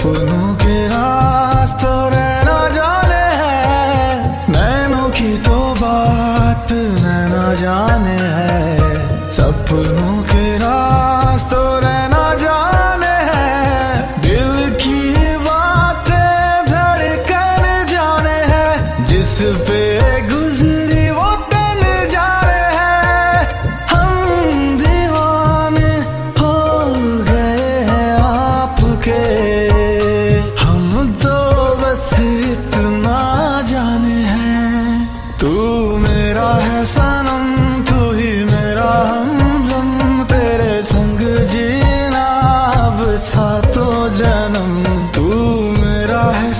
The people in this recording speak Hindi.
फुलों के रास्तों रहना जाने है। नैनों की तो बात रहना जाने है। सब फुलों के रास्तों रहना जाने है। दिल की बातें धड़कन जाने है। जिस पे सातों जन्म तू मेरा है